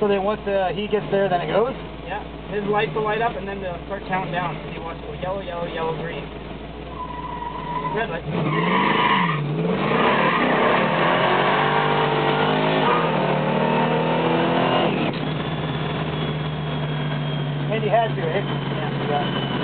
So then once uh, he gets there, then it goes? Yeah. His lights will light up and then they'll start counting down. So he wants to go yellow, yellow, yellow, green. Red light. And he had to, eh? Yeah. Yeah.